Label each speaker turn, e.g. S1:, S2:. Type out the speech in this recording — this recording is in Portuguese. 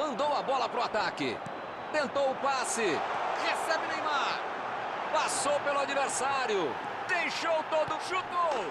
S1: Mandou a bola para o ataque. Tentou o passe. Recebe Neymar. Passou pelo adversário. Deixou todo, chutou.